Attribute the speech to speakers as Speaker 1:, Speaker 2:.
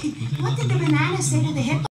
Speaker 1: What did the banana say to the hippo?